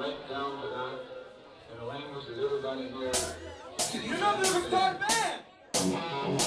right down to earth in a language that everybody knows. You're not the retired man!